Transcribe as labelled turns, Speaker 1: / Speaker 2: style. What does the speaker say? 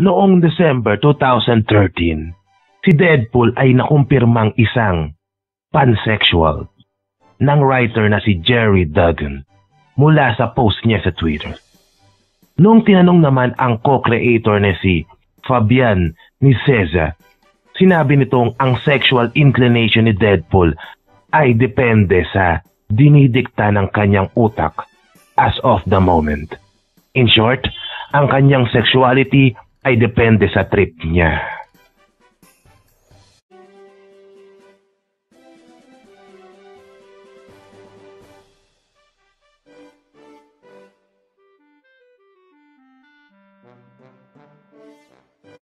Speaker 1: Noong December 2013, si Deadpool ay nakumpirmang isang pansexual ng writer na si Jerry Duggan mula sa post niya sa Twitter. Noong tinanong naman ang co-creator na si Fabian ni Ceza, sinabi nitong ang sexual inclination ni Deadpool ay depende sa dinidikta ng kanyang utak as of the moment. In short, ang kanyang sexuality ay depende sa trip niya.